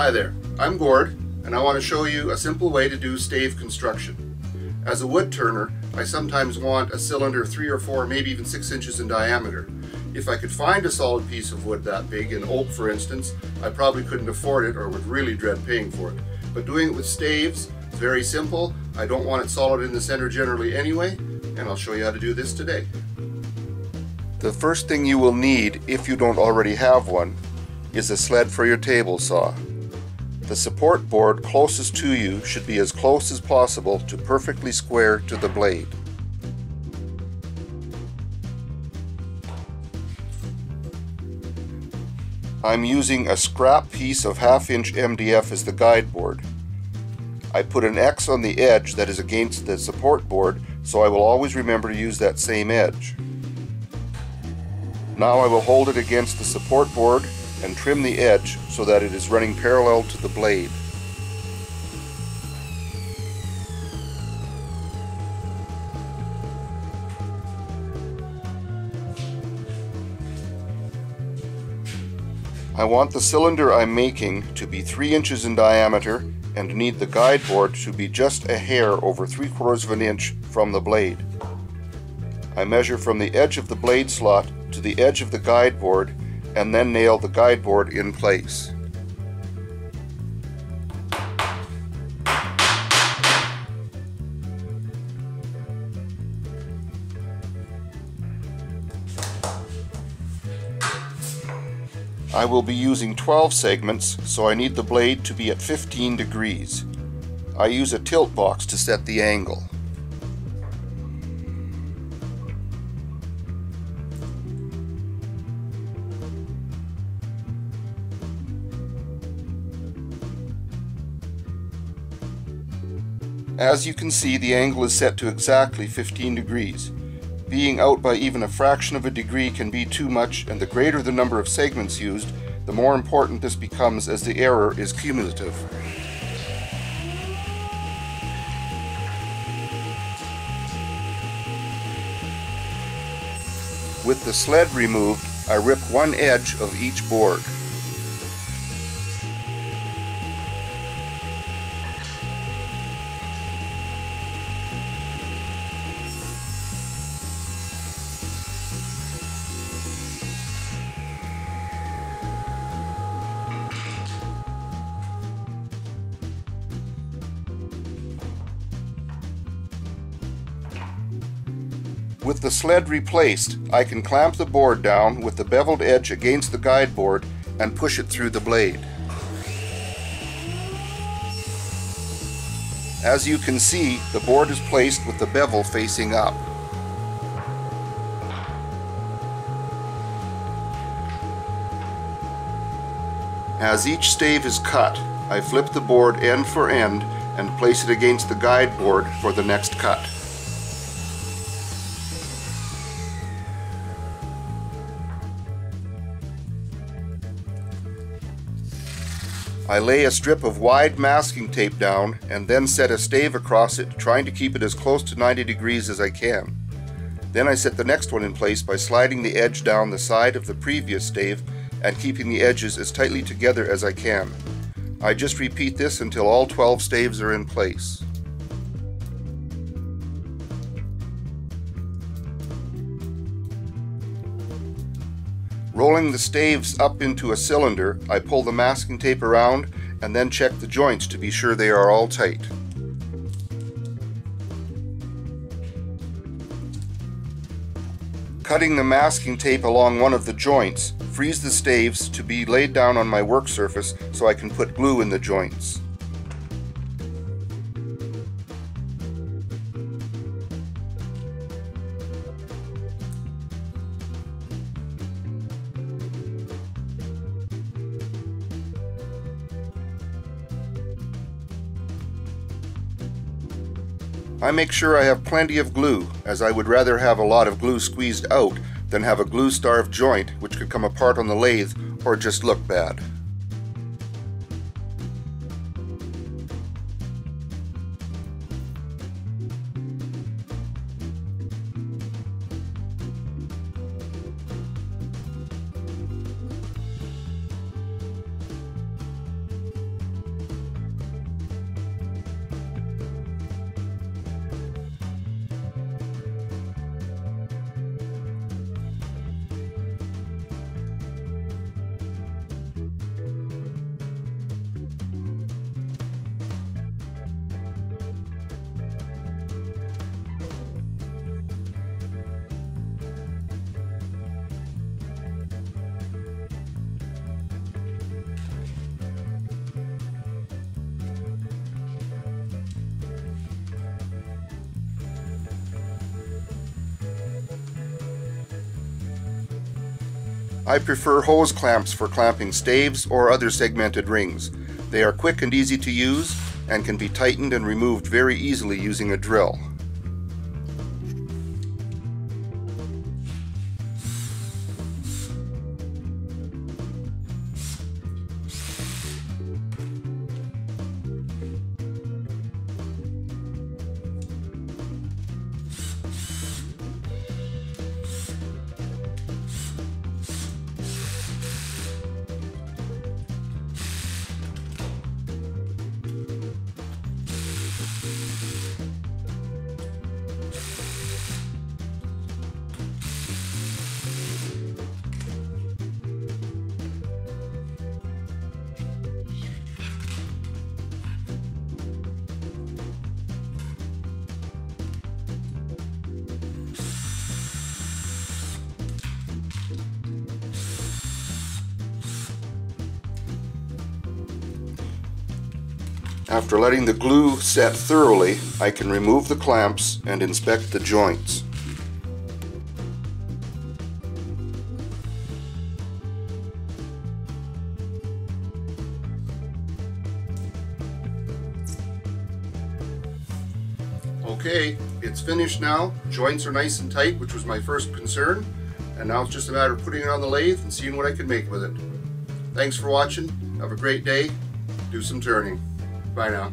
Hi there, I'm Gord, and I want to show you a simple way to do stave construction. As a wood turner, I sometimes want a cylinder 3 or 4, maybe even 6 inches in diameter. If I could find a solid piece of wood that big, in oak for instance, I probably couldn't afford it or would really dread paying for it. But doing it with staves, it's very simple. I don't want it solid in the center generally anyway, and I'll show you how to do this today. The first thing you will need, if you don't already have one, is a sled for your table saw. The support board closest to you should be as close as possible to perfectly square to the blade. I'm using a scrap piece of half inch MDF as the guide board. I put an X on the edge that is against the support board so I will always remember to use that same edge. Now I will hold it against the support board and trim the edge so that it is running parallel to the blade. I want the cylinder I'm making to be 3 inches in diameter and need the guide board to be just a hair over 3 quarters of an inch from the blade. I measure from the edge of the blade slot to the edge of the guide board and then nail the guide board in place. I will be using 12 segments, so I need the blade to be at 15 degrees. I use a tilt box to set the angle. As you can see, the angle is set to exactly 15 degrees. Being out by even a fraction of a degree can be too much, and the greater the number of segments used, the more important this becomes as the error is cumulative. With the sled removed, I rip one edge of each board. With the sled replaced, I can clamp the board down with the beveled edge against the guide board and push it through the blade. As you can see, the board is placed with the bevel facing up. As each stave is cut, I flip the board end for end and place it against the guide board for the next cut. I lay a strip of wide masking tape down and then set a stave across it, trying to keep it as close to 90 degrees as I can. Then I set the next one in place by sliding the edge down the side of the previous stave and keeping the edges as tightly together as I can. I just repeat this until all 12 staves are in place. Rolling the staves up into a cylinder, I pull the masking tape around and then check the joints to be sure they are all tight. Cutting the masking tape along one of the joints frees the staves to be laid down on my work surface so I can put glue in the joints. I make sure I have plenty of glue, as I would rather have a lot of glue squeezed out than have a glue-starved joint which could come apart on the lathe or just look bad. I prefer hose clamps for clamping staves or other segmented rings. They are quick and easy to use and can be tightened and removed very easily using a drill. After letting the glue set thoroughly, I can remove the clamps and inspect the joints. Okay, it's finished now. Joints are nice and tight, which was my first concern. And now it's just a matter of putting it on the lathe and seeing what I can make with it. Thanks for watching. Have a great day. Do some turning. Bye now.